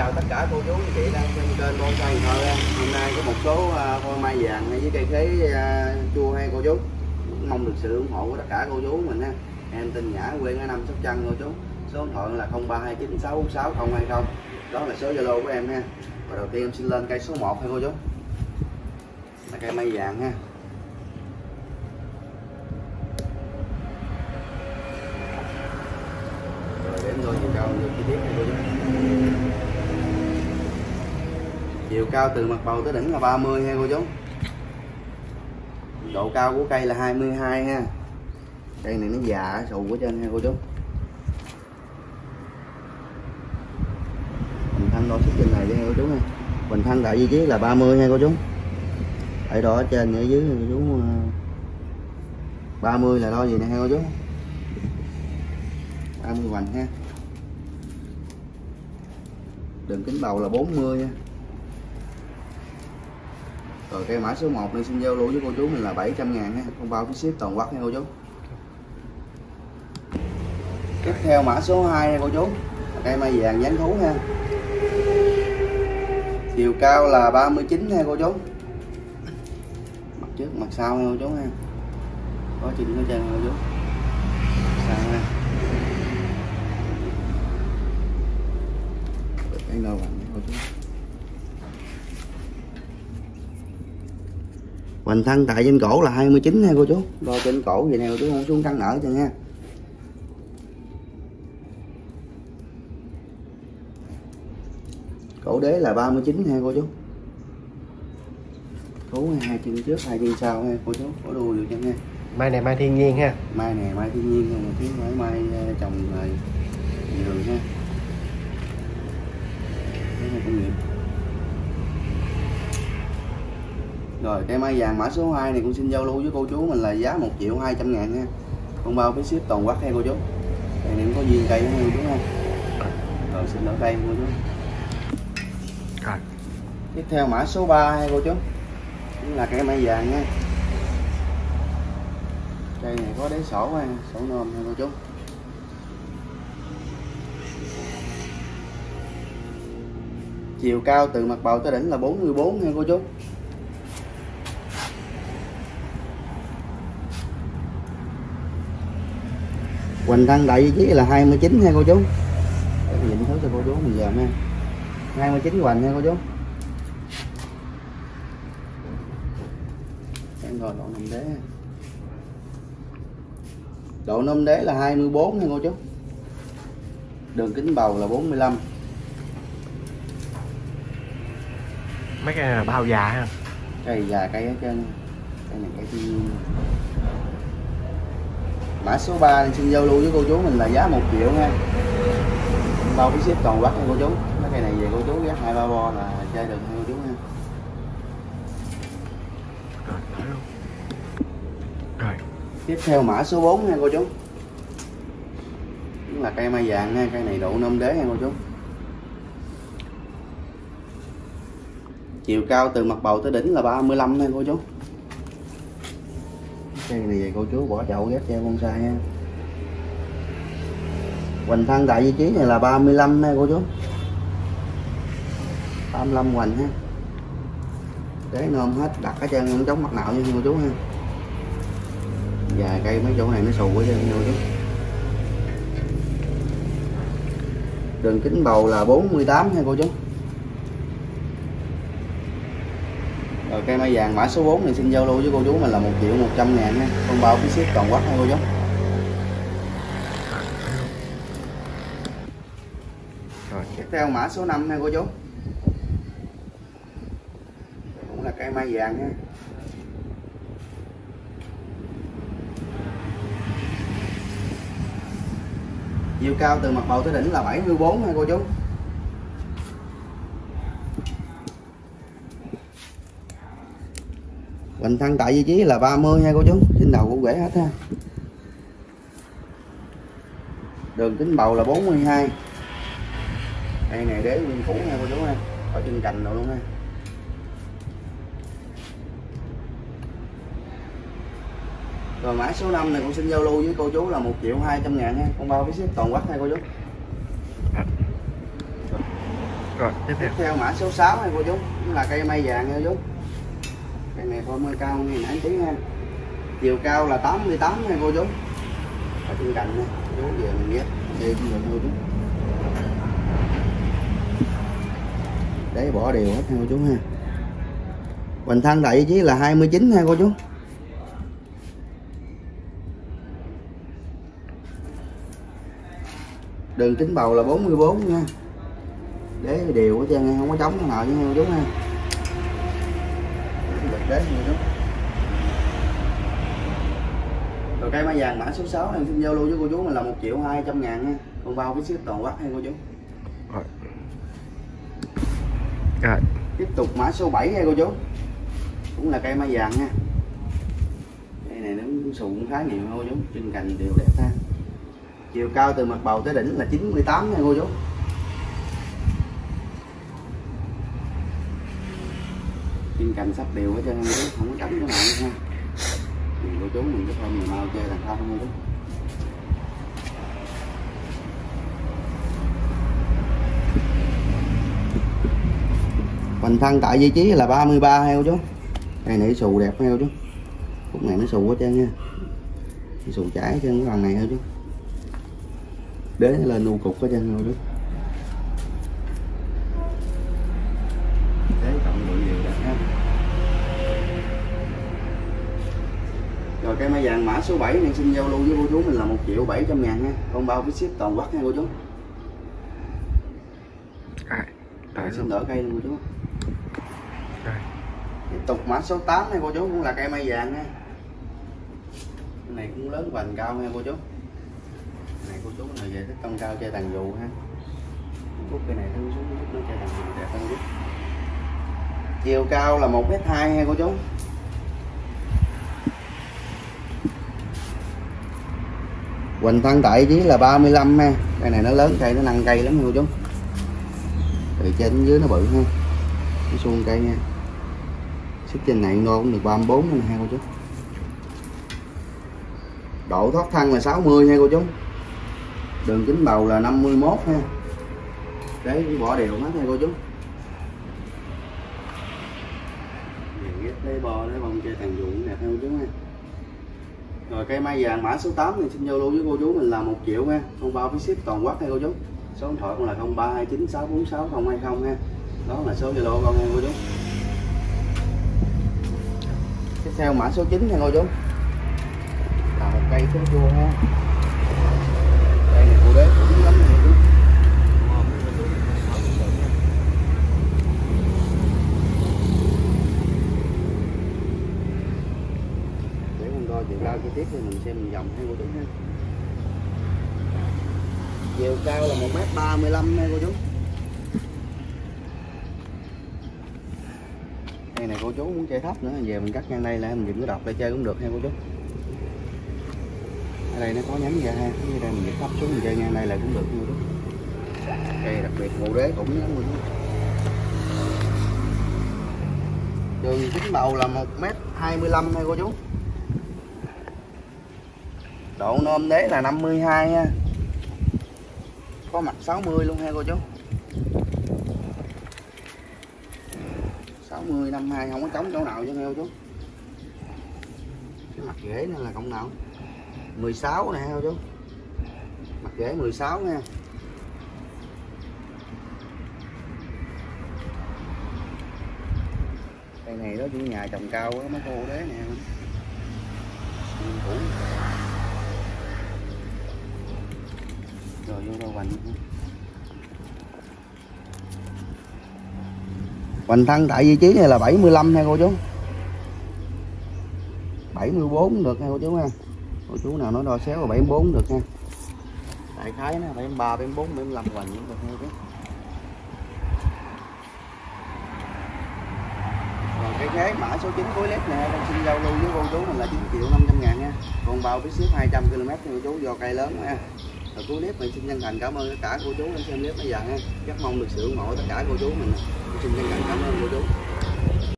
chào tất cả cô chú anh chị đang xem kênh bonsai Cần Thơ. Hôm nay có một số à, hoa mai vàng với cây khế à, chua hay cô chú. Mong được sự ủng hộ của tất cả cô chú mình ha. Em tên Nhã, quê ở năm Sóc Trăng, cô chú. Số điện thoại là 0329646020 đó là số Zalo của em ha. Và đầu tiên em xin lên cây số 1 ha, cô chú. Là cây mai vàng ha. Rồi để em đo chiều cao chi tiết ha cô chú. Chiều cao từ mặt bầu tới đỉnh là 30 nha cô chú. Độ cao của cây là 22 ha. Cây này nó già, sù ở trên ha cô chú. Bình thân đo sức trên này đi ha cô chú ha. Bình thân tại vị trí là 30 ha cô chú. Ở đó ở trên ở dưới cô chú ờ, 30 là đo gì nè ha cô chú? 30 hoành ha. Đường kính bầu là 40 nha rồi cây mã số 1 nên xin giao lưu với cô chú mình là 700 ngàn ha không bao phí ship toàn quốc nha cô chú. Tiếp theo mã số 2 nha cô chú. Cây mai vàng dán thú ha. Chiều cao là 39 ha cô chú. Mặt trước, mặt sau ha cô chú ha. Có chỉnh ở chân ha cô chú. Sao ha. Cái đâu bạn cô chú? Hoành thân tại trên cổ là 29 ha cô chú. Đo trên cổ nè cô chú không xuống căng nở cho nha. Cổ đế là 39 ha cô chú. Thú hai chân trước hai chân sau ha cô chú. Có đuôi được cho nha. Mai này mai thiên nhiên ha. Mai nè mai thiên nhiên không tiếng mai mai ờ, trồng rồi vườn ha Cái này công nghiệp Rồi cây mai vàng mã số 2 này cũng xin giao lưu với cô chú mình là giá 1 triệu 200 ngàn ha Không bao phí ship toàn quốc hay cô chú. Đây này cũng có viên cây nữa cô chú ha Rồi xin lỗi đây cô chú. Rồi. Tiếp theo mã số 3 hay cô chú. Cũng là cây mai vàng nha. Cây này có đế sổ ha, sổ nôm ha cô chú. Chiều cao từ mặt bầu tới đỉnh là 44 ha cô chú Hoành thân đại vị trí là 29 ha cô chú. Nhìn thử cho cô chú mình giờ ha 29 hoành ha cô chú. Em rồi độ nằm đế. Độ nôm đế là 24 ha cô chú. Đường kính bầu là 45 mấy cái là bao già ha? Cây già cây ở trên. Cây này cây thiên nhiên Mã số 3 thì xin giao lưu với cô chú mình là giá 1 triệu nha. Bao phí ship toàn quốc nha cô chú. Mấy cây này về cô chú ghép hai ba bo là chơi được nha cô chú nha. Rồi. Tiếp theo mã số 4 nha cô chú. Cũng là cây mai vàng nha, cây này độ nôm đế nha cô chú. Chiều cao từ mặt bầu tới đỉnh là 35 nha cô chú Cây này về cô chú bỏ chậu ghép treo bonsai nha Hoành thân tại vị trí này là 35 nha cô chú. 35 hoành ha. Để nôm hết, đặt cái chân chống mặt nạo như cô chú ha. Và cây mấy chỗ này nó xù quá trơn cô chú. Đường kính bầu là 48 nha cô chú. Rồi cây mai vàng mã số 4 này xin giao lưu với cô chú mình là 1 triệu 100 ngàn nha. Không bao phí ship toàn quốc nha cô chú. Rồi, tiếp theo mã số 5 nha cô chú. Cũng là cây mai vàng nha. Chiều cao từ mặt bầu tới đỉnh là 74 nha cô chú. Hoành thân tại vị trí là 30 nha cô chú. Trên đầu cũng rễ hết ha. Đường kính bầu là 42 Đây này đế nguyên cũ nha cô chú ha. Có chân cành rồi luôn ha. Rồi mã số 5 này cũng xin giao lưu với cô chú là 1 triệu 200 ngàn ha. Con bao phí ship toàn quốc ha cô chú. Rồi tiếp tiếp theo theo mã số 6 này cô chú cũng là cây mai vàng nha chú cây này form hơi cao như nãy tiếng em. Chiều cao là 88 nha cô chú. Ở trên cạnh này, chú về mình ghép đi cũng được cô chú. Để bỏ đều hết ha cô chú ha. Bình thân đại vị là 29 ha cô chú. Đường kính bầu là 44 nha. Đế đều hết trơn, không có trống nào với nha, cô chú ha đế cô chú Rồi cây mai vàng mã số 6 em xin giao lưu với cô chú mình là 1 triệu 200 ngàn nha. Còn bao phí ship toàn quốc ha cô chú. Rồi. Rồi. Tiếp tục mã số 7 nha cô chú. Cũng là cây mai vàng nha. Cây này nó sụn khá nhiều cô chú. Trên cành đều đẹp ha. Chiều cao từ mặt bầu tới đỉnh là 98 nha cô chú trên cành sắp đều hết trơn, không có trống cái nào nữa ha. Mình cô chú mình cái thơm mình mau chơi thằng không nha cô chú thân tại vị trí là 33 heo chú. Cây này xù đẹp heo chú. Khúc này nó xù hết trơn nha. Xù trái trên cái phần này heo chú. Đế lên nu cục hết trơn heo chú. Cây mai vàng mã số 7 này xin giao lưu với cô chú mình là 1 triệu 700 ngàn nha. Con bao phí ship toàn quốc nha cô chú. Rồi rồi xin đỡ cây luôn cô chú. Rồi. Tiếp tục mã số 8 này cô chú cũng là cây mai vàng nha. Cái này cũng lớn vành cao nha cô chú. Cái này cô chú nào về thích tông cao chơi tàn dù ha. Cút cây này thân xuống nó chơi tàn dù đẹp hơn chút. Chiều cao là một mét hai nha cô chú Quỳnh thân tại chí là 35 ha. Cây này nó lớn cây, nó nặng cây lắm nha cô chú. Từ trên đến dưới nó bự ha. Nó xuông cây nha. Sức trên này ngon cũng được 34 nha hai cô chú. Độ thoát thân là 60 nha cô chú. Đường kính bầu là 51 ha. Đấy cũng bỏ đều hết nha cô chú. Ghép lấy bò lấy bông chơi thằng dụng đẹp ha cô chú ha rồi cây mai vàng mã số 8 thì xin giao lưu với cô chú mình là một triệu ha không bao phí ship toàn quốc hay cô chú. Số điện thoại con là 0329646020 ha đó là số zalo con ha cô chú. Tiếp theo mã số 9 nha cô chú. Là một cây số chua ha cây này cô đế cũng lắm nha cô chú để con đo tiết thì mình xem mình dòng hai cô chú ha. Chiều cao là 1m35 ha cô chú đây này, cô chú muốn chơi thấp nữa về mình cắt ngang đây là mình dựng cái đọc để chơi cũng được ha cô chú ở đây nó có nhánh ra ha như đây mình dựng thấp xuống mình chơi ngang đây là cũng được cô chú cây đặc biệt ngũ đế cũng lắm cô chú đường kính bầu là 1m25 ha cô chú độ nôm đế là 52 ha. Có mặt 60 luôn ha, cô chú. 60 52 không có trống chỗ nào chứ heo chú. Cái mặt ghế này là cộng nào? 16 nè heo chú. Mặt ghế 16 nha. Cây này đó chủ nhà trồng cao đó mấy cô đế nè. Cũ. Rồi, vô đâu, hoành? Hoành thân tại vị trí này là 75 nha, cô chú. 74 được nha, cô chú ha. Cô chú nào nói đo xéo là 74 được nha. Đại khái nó 73 74 75 hoành cũng được nha, cô chú. Rồi, cái ghế mã số 9 cuối clip này con xin giao lưu với cô chú mình là 9 triệu 500 ngàn nha. Còn bao phí ship 200 km nha, cô chú, do cây lớn nha và cuối clip mình xin chân thành cảm ơn tất cả cô chú đang xem clip bây giờ nha Rất mong được sự ủng hộ tất cả cô chú mình. Xin chân thành cảm ơn cô chú.